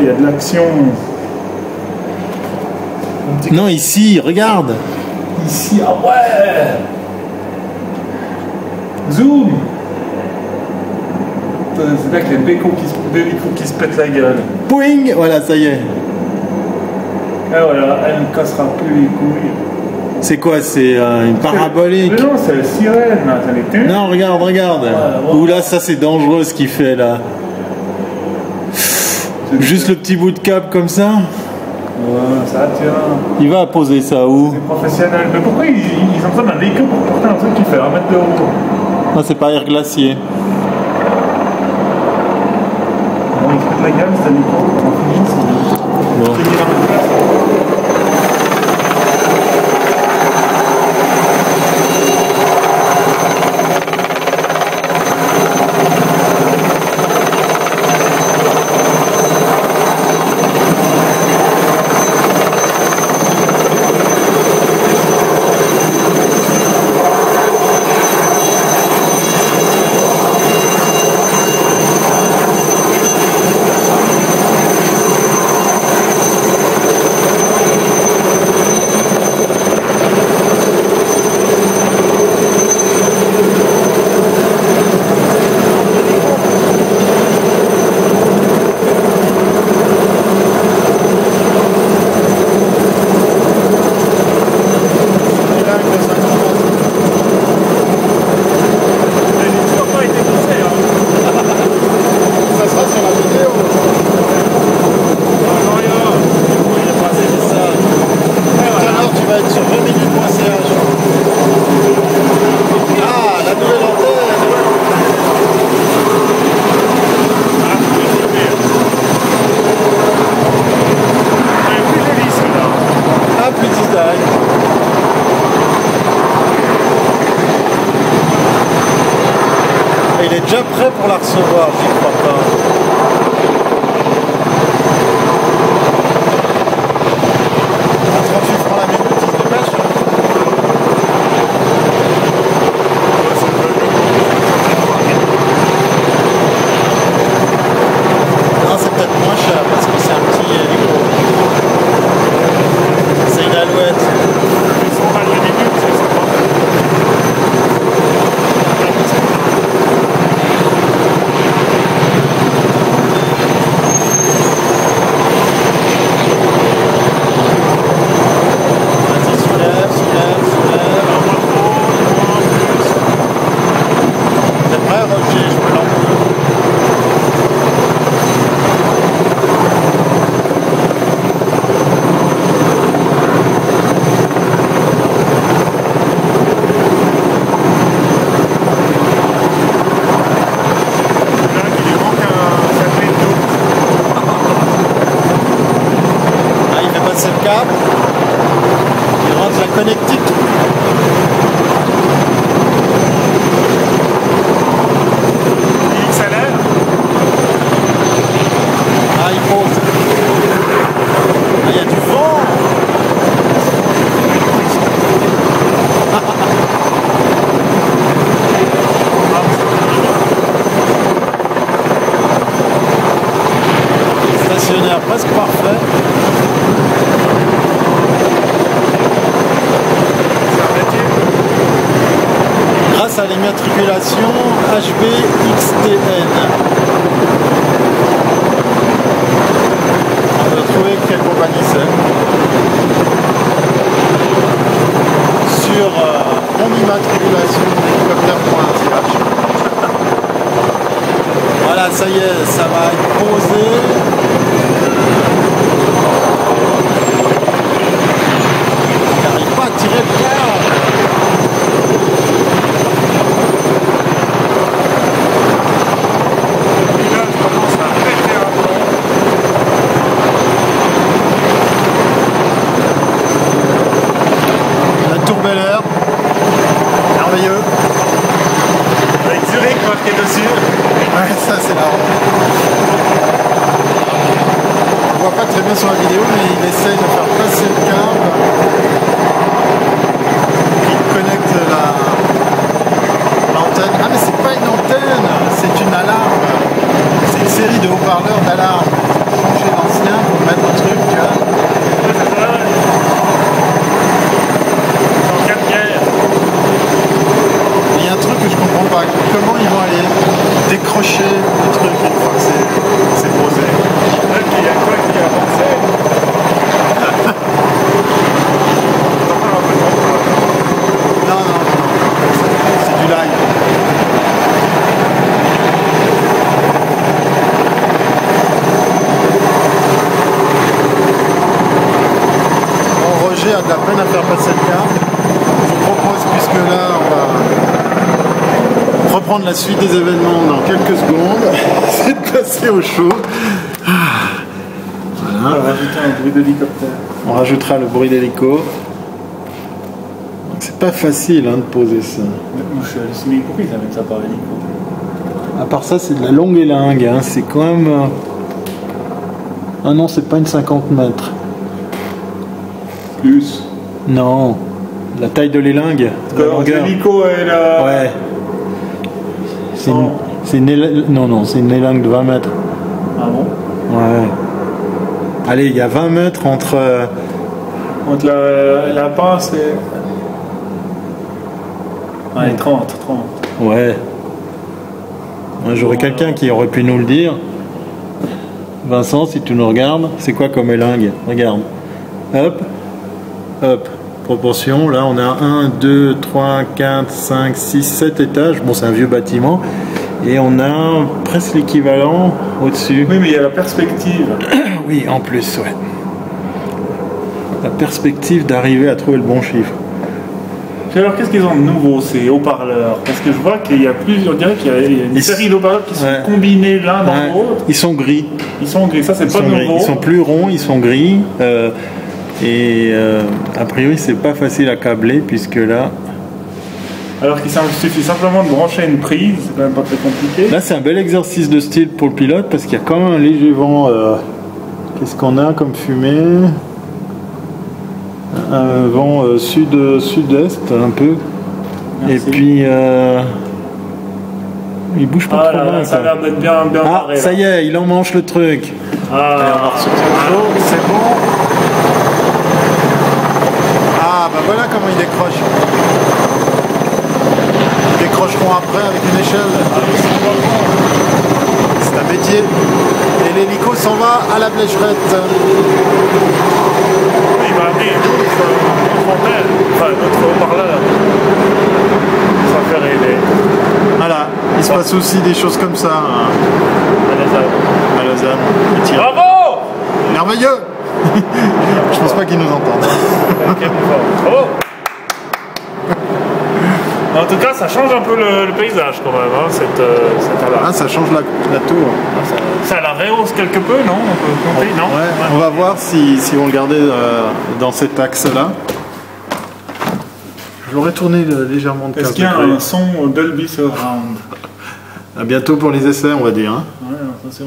Il y a de l'action. Non, ici, regarde. Ici, ah ouais Zoom C'est là que les bécos qui se, qui se pètent la gueule. Pouing Voilà, ça y est. Et voilà, elle ne cassera plus les couilles. C'est quoi C'est euh, une parabolique Mais non, c'est la sirène, là. Les Non, regarde, regarde. ouais. Ouh là, ça c'est dangereux ce qu'il fait là. Juste le petit bout de câble comme ça. Ouais, ça tient. Il va poser ça où C'est professionnel. Mais pourquoi ils, ils ont besoin d'un véhicule pour porter un truc qui fait un mètre de haut? Non, c'est pas air glacier. Bon, ils la gueule, c'est micro. 20 minutes.ch. Ah, la nouvelle antenne. Ah, plus design. Et Il est déjà prêt pour la recevoir, j'y crois pas. À 38 francs la minute, il se dépêche. hein. Non, c'est peut-être moins cher parce que c'est un petit hélico. C'est une alouette. Vas-y, soulève, soulève, soulève. T'es prêt, Roger Je peux l'emmener. Ah, il fait passer le câble. Il rentre la connectique. Ah, il pose. Ah, il y a du vent. Stationnaire presque parfait. grâce à l'immatriculation HBXTN. On va trouver quelle compagnie c'est. Sur euh, mon immatriculation hélicoptère.ch. Voilà, ça y est, ça va être posé. Il n'arrive pas à tirer le câble. La Tour Bel Air. Merveilleux. Avec Zurich marqué dessus. Ouais, ça c'est marrant. On voit pas très bien sur la vidéo, mais il essaye de faire passer le câble qui connecte la l'antenne. Ah mais c'est pas une antenne, c'est une alarme. C'est une série de haut-parleurs d'alarme. Changer lâcher le truc une fois que c'est c'est posé. Et puis il y a quoi qui a avancé Enfin, un peu de montage. Non, non, non, c'est- c'est du live. Bon, Roger a de la peine à faire passer le cap. Je vous propose, puisque là, on va reprendre la suite des événements dans quelques secondes, c'est de passer au show. On va rajouter un bruit d'hélicoptère. On rajoutera le bruit d'hélico. C'est pas facile hein, de poser ça. Moi je suis halluciné. Pourquoi ils amènent ça par hélico À part ça, c'est de la longue élingue. Hein. C'est quand même. euh, Ah non, c'est pas une 50 mètres. Plus. Non. La taille de l'élingue. La longueur. Est là. Ouais. C'est une... C'est une éla- Non, non, c'est une élingue de 20 mètres. Ah bon? Ouais. Allez, il y a 20 mètres entre. euh, Entre la, la pince et. Ouais, 30, 30. Ouais. Ouais, J'aurais quelqu'un qui aurait pu nous le dire. Vincent, si tu nous regardes, c'est quoi comme élingue? Regarde. Hop. Hop. Proportion. Là, on a 1, 2, 3, 4, 5, 6, 7 étages. Bon, c'est un vieux bâtiment. Et on a presque l'équivalent au-dessus. Oui, mais il y a la perspective. Oui, en plus, ouais. La perspective d'arriver à trouver le bon chiffre. Et alors, qu'est-ce qu'ils ont de nouveau, ces haut-parleurs? Parce que je vois qu'il y a plusieurs. On dirait qu'il y a une Ils- série d'haut-parleurs qui sont Ouais. combinés l'un dans Ouais, l'autre. ils sont gris. Ils sont gris. Ça, c'est pas gris. nouveau. Ils sont plus ronds, ils sont gris. euh, et euh, a priori, c'est pas facile à câbler puisque là, Alors qu'il suffit simplement de brancher une prise. C'est quand même pas très compliqué. là c'est un bel exercice de style pour le pilote parce qu'il y a quand même un léger vent. euh, Qu'est-ce qu'on a comme fumée? Un vent euh, sud sud-est un peu. Merci. Et puis euh, il bouge pas Ah trop là, bien. ça a l'air d'être bien, bien Ah, barré, ça y est, il en mange le truc. Ah, c'est bon. Ah, bah voilà comment ils décrochent. Ils décrocheront après avec une échelle. C'est un métier. Et l'hélico s'en va à la blécherette. il m'a amené une autre, euh, autre antenne. Enfin, notre haut-parleur. Ça va faire aider. Voilà, il se passe aussi des choses comme ça hein, à Lausanne. Bravo Merveilleux Je pense pas qu'ils nous entendent. Bravo En tout cas, ça change un peu le, le paysage quand même, hein, cette, euh, cette alarme. Ah, ça change la, la tour. Ça la rehausse quelque peu, non? On peut compter, non? Ouais, on va voir si, si on le gardait euh, dans cet axe-là. Je l'aurais tourné euh, légèrement de Est-ce 15 qu'il y a un son Dolby Surround À bientôt pour les essais, on va dire. hein. Ouais, attention.